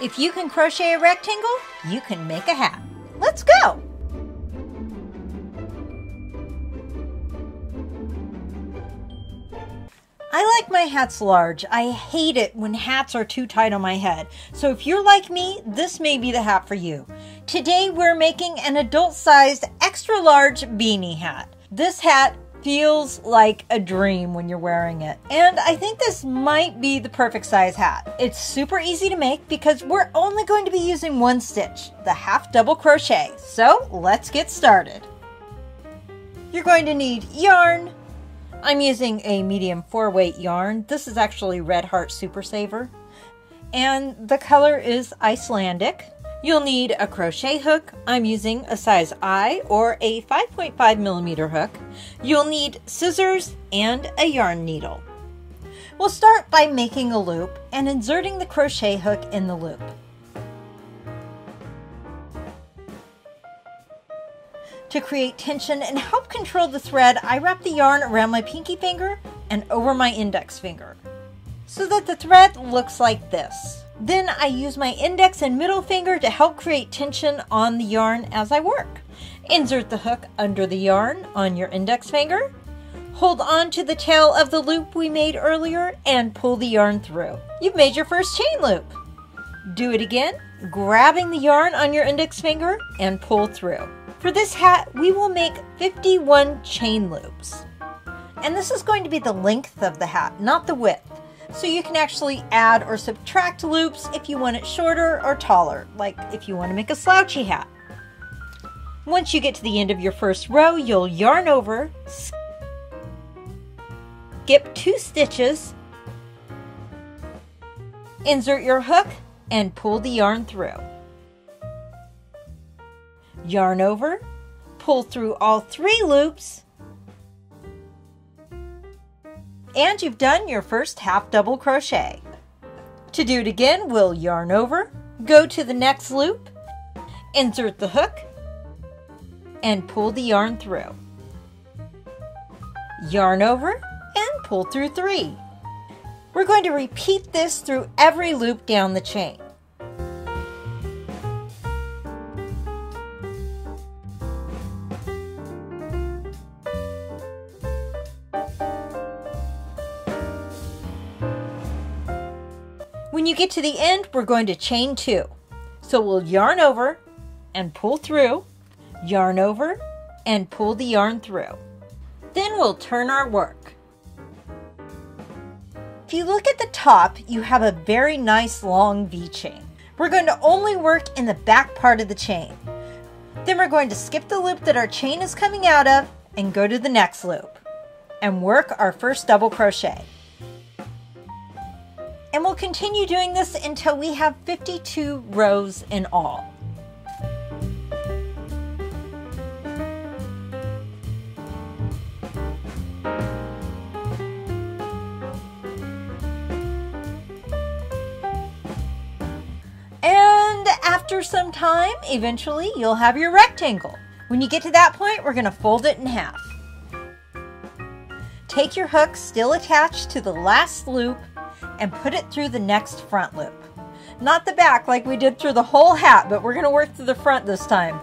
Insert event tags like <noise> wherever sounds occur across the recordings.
If you can crochet a rectangle, you can make a hat. Let's go! I like my hats large. I hate it when hats are too tight on my head. So if you're like me, this may be the hat for you. Today we're making an adult-sized extra large beanie hat. This hat feels like a dream when you're wearing it. And I think this might be the perfect size hat. It's super easy to make because we're only going to be using one stitch, the half double crochet. So let's get started. You're going to need yarn. I'm using a medium four weight yarn. This is actually Red Heart Super Saver. And the color is Icelandic. You'll need a crochet hook. I'm using a size I or a 5.5 millimeter hook. You'll need scissors and a yarn needle. We'll start by making a loop and inserting the crochet hook in the loop. To create tension and help control the thread, I wrap the yarn around my pinky finger and over my index finger so that the thread looks like this. Then I use my index and middle finger to help create tension on the yarn as I work. Insert the hook under the yarn on your index finger. Hold on to the tail of the loop we made earlier and pull the yarn through. You've made your first chain loop. Do it again, grabbing the yarn on your index finger and pull through. For this hat, we will make 51 chain loops. And this is going to be the length of the hat, not the width. So you can actually add or subtract loops if you want it shorter or taller, like if you want to make a slouchy hat. Once you get to the end of your first row, you'll yarn over, skip two stitches, insert your hook, and pull the yarn through. Yarn over, pull through all three loops, and you've done your first half double crochet. To do it again, we'll yarn over, go to the next loop, insert the hook, and pull the yarn through. Yarn over and pull through three. We're going to repeat this through every loop down the chain. You get to the end, we're going to chain two. So we'll yarn over and pull through, yarn over and pull the yarn through. Then we'll turn our work. If you look at the top, you have a very nice long V chain. We're going to only work in the back part of the chain. Then we're going to skip the loop that our chain is coming out of and go to the next loop and work our first double crochet. And we'll continue doing this until we have 52 rows in all. And after some time, eventually you'll have your rectangle. When you get to that point, we're gonna fold it in half. Take your hook still attached to the last loop and put it through the next front loop. Not the back like we did through the whole hat, but we're going to work through the front this time.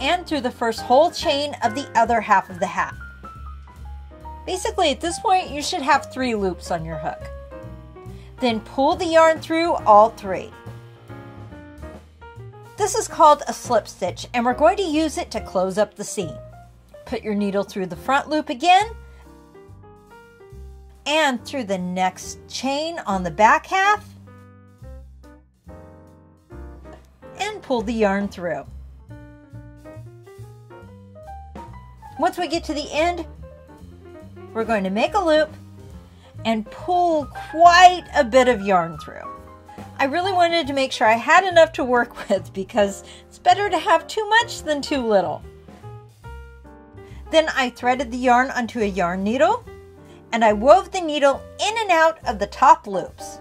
And through the first whole chain of the other half of the hat. Basically, at this point, you should have three loops on your hook. Then pull the yarn through all three. This is called a slip stitch, and we're going to use it to close up the seam. Put your needle through the front loop again and through the next chain on the back half and pull the yarn through. Once we get to the end, we're going to make a loop and pull quite a bit of yarn through. I really wanted to make sure I had enough to work <laughs> with because it's better to have too much than too little. Then I threaded the yarn onto a yarn needle and I wove the needle in and out of the top loops.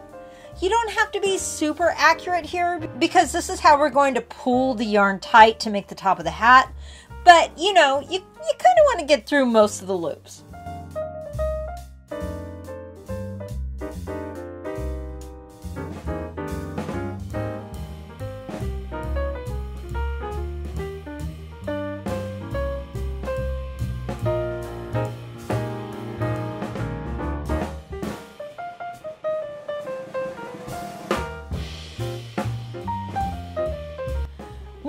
You don't have to be super accurate here because this is how we're going to pull the yarn tight to make the top of the hat. But you know, you, you kind of want to get through most of the loops.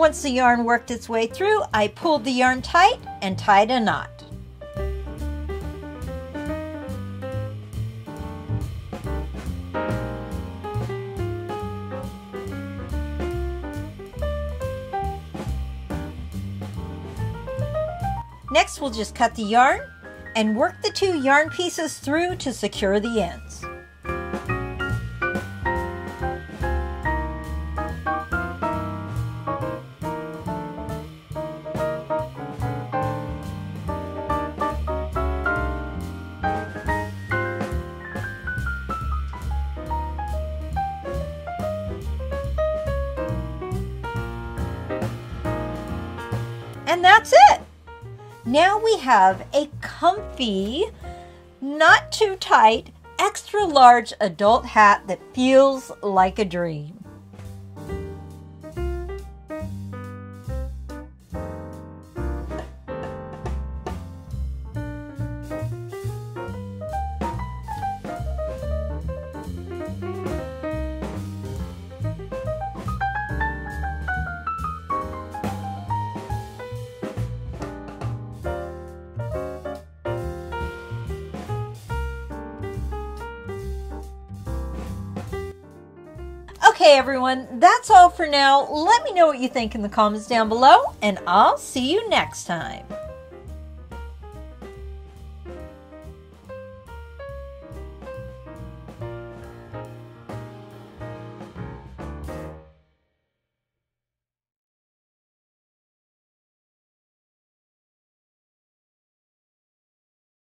Once the yarn worked its way through, I pulled the yarn tight and tied a knot. Next, we'll just cut the yarn and work the two yarn pieces through to secure the ends. And that's it. Now we have a comfy, not too tight, extra large adult hat that feels like a dream. Okay, everyone, that's all for now. Let me know what you think in the comments down below, and I'll see you next time.